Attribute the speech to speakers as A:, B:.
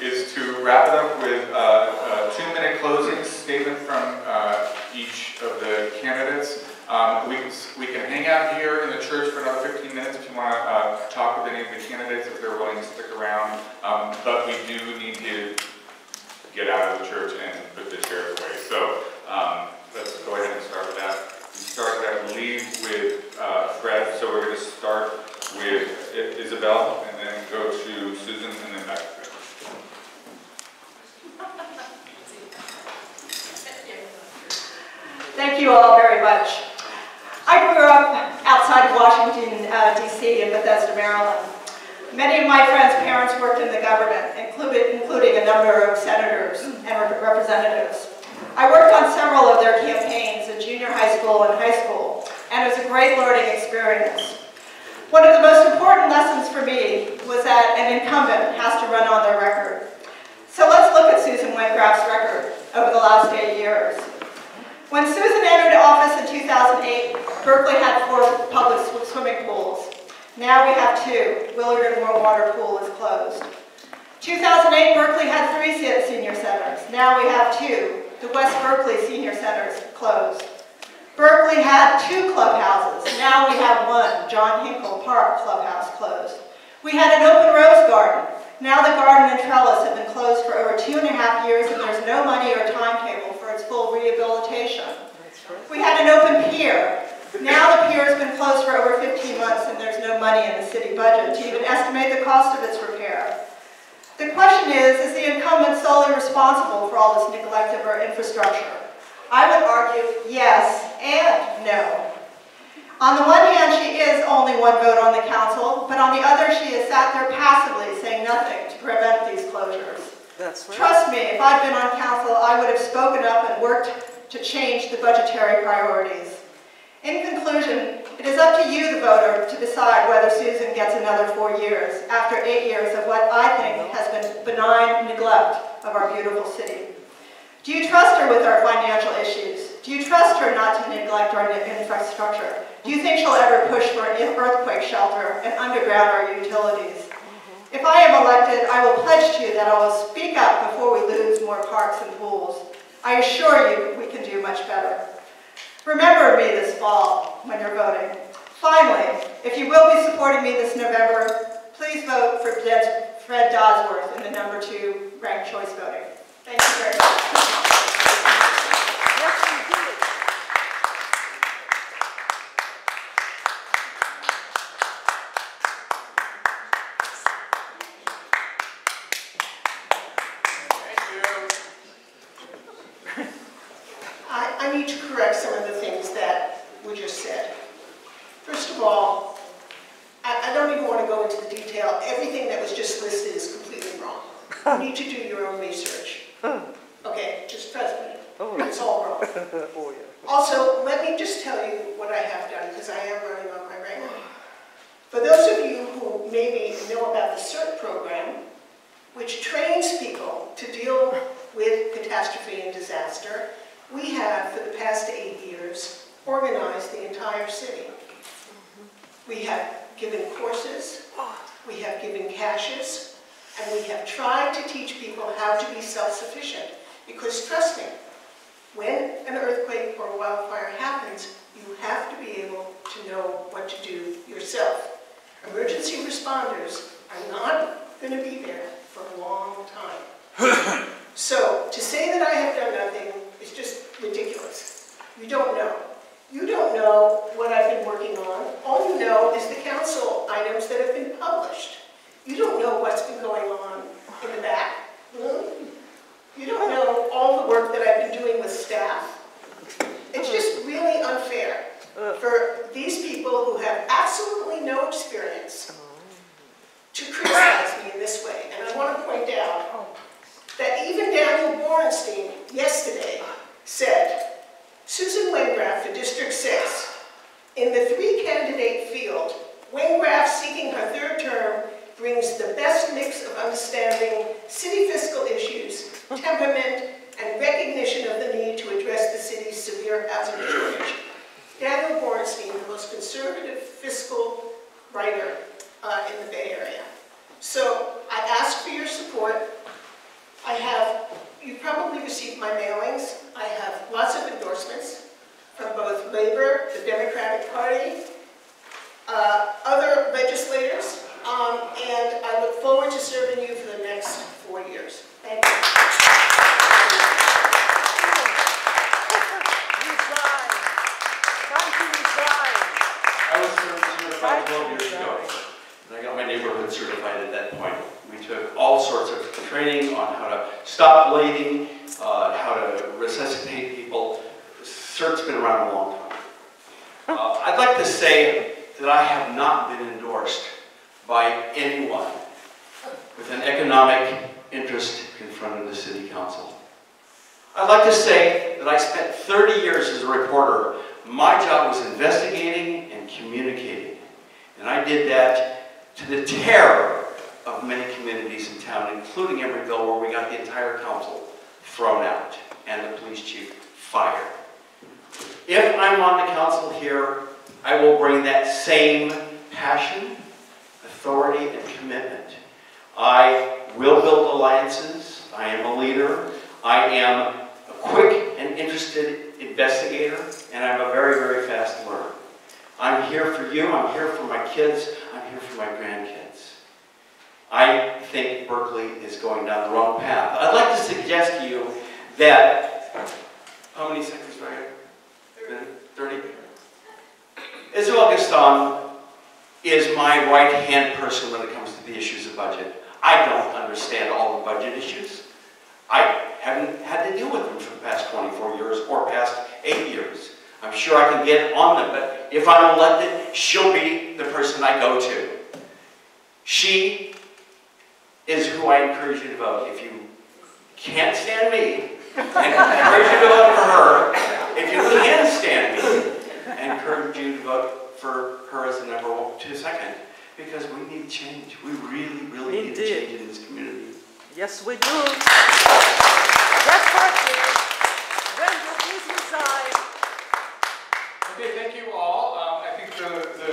A: is to wrap it up with uh, a two-minute closing statement from uh, each of the candidates. Um, We we can hang out here in the church for another 15 minutes if you want to talk with any of the candidates, if they're willing to stick around. Um, But we do need to get out of the church and put the chairs away. So um, let's go ahead and start with that. We started, I believe, with uh, Fred, so we're going to start with Isabel, and then go to Susan, and then back to Fred.
B: Thank you all very much. I grew up outside of Washington, uh, D.C. in Bethesda, Maryland. Many of my friends' parents worked in the government, included, including a number of senators and rep- representatives. I worked on several of their campaigns in junior high school and high school, and it was a great learning experience. One of the most important lessons for me was that an incumbent has to run on their record. So let's look at Susan Wengraf's record over the last eight years. When Susan entered office in 2008, Berkeley had four public sw- swimming pools. Now we have two. Willard and Warm Water Pool is closed. 2008, Berkeley had three senior centers. Now we have two. The West Berkeley Senior Center is closed. Berkeley had two clubhouses. Now we have one, John Hinkel Park Clubhouse closed. We had an open rose garden. Now the garden and trellis have been closed for over two and a half years and there's no money or timetable its full rehabilitation. We had an open pier. Now the pier has been closed for over 15 months and there's no money in the city budget to even estimate the cost of its repair. The question is, is the incumbent solely responsible for all this neglect of our infrastructure? I would argue yes and no. On the one hand, she is only one vote on the council, but on the other, she has sat there passively saying nothing to prevent these closures.
C: That's right.
B: Trust me, if I'd been on council, I would have spoken up and worked to change the budgetary priorities. In conclusion, it is up to you, the voter, to decide whether Susan gets another four years after eight years of what I think has been benign neglect of our beautiful city. Do you trust her with our financial issues? Do you trust her not to neglect our infrastructure? Do you think she'll ever push for an earthquake shelter and underground our utilities? If I am elected, I will pledge to you that I will speak up before we lose more parks and pools. I assure you we can do much better. Remember me this fall when you're voting. Finally, if you will be supporting me this November, please vote for Fred Dodsworth in the number two ranked choice voting. Thank you very much.
C: Yes, you did.
D: I, need to correct some of the things that were just said. First of all, I, I don't even want to go into the detail. Everything that was just listed is completely wrong. You need to do your own research. Okay, just trust me. Oh, it's all wrong.
C: Oh, yeah.
D: Also, let me just tell you what I have done, because I am running on my now. For those of you who maybe know about the CERT program, which trains people to deal with catastrophe and disaster, we have, for the past eight years, organized the entire city. We have given courses, we have given caches, and we have tried to teach people how to be self-sufficient. Because trust me, when an earthquake or a wildfire happens, you have to be able to know what to do yourself. Emergency responders are not going to be there for a long time. So to say that I have done nothing is just ridiculous. You don't know. You don't know what I've been working on. All you know is the council items that have been published. You don't know what's been going on in the back. Hmm? You don't know all the work that I've been doing with staff. It's just really unfair for these people who have absolutely no experience to criticize me in this way. And I want to point out that even Daniel Borenstein yesterday said, Susan Wengraf for District 6, in the three-candidate field, Wengraf seeking her third term brings the best mix of understanding city fiscal issues, temperament, and recognition of the need to address the city's severe housing shortage. Daniel Borenstein, the most conservative fiscal writer uh, in the Bay Area. So I ask for your support. received my mailings, I have lots of endorsements from both Labor, the Democratic Party, uh, other legislators, um, and I look forward to serving you for the next four years. Thank you.
C: Resign. Time.
E: I was certified 12 years ago, and I got my neighborhood certified at that point. We took all sorts of training on how to stop bleeding, uh, how to resuscitate people. CERT's been around a long time. I'd like to say that I have not been endorsed by anyone with an economic interest in front of the city council. I'd like to say that I spent 30 years as a reporter. My job was investigating and communicating. And I did that to the terror of many communities in town, including Emeryville, where we got the entire council thrown out and the police chief fired. If I'm on the council here, I will bring that same passion, authority, and commitment. I will build alliances. I am a leader. I am a quick and interested investigator, and I'm a very, very fast learner. I'm here for you. I'm here for my kids. I'm here for my grandkids. I think Berkeley is going down the wrong path. I'd like to suggest to you that, how many seconds do I have? 30? Isabel Gaston is my right-hand person when it comes to the issues of budget. I don't understand all the budget issues. I haven't had to deal with them for the past 24 years or past eight years. I'm sure I can get on them, but if I'm elected, she'll be the person I go to. She is who I encourage you to vote. If you can't stand me, I encourage you to vote for her. If you can stand me, I encourage you to vote for her as the number one, two second, because we need change. We really, really need a
C: Indeed.
E: change in this community.
C: Yes, we do. Yes, Berkeley.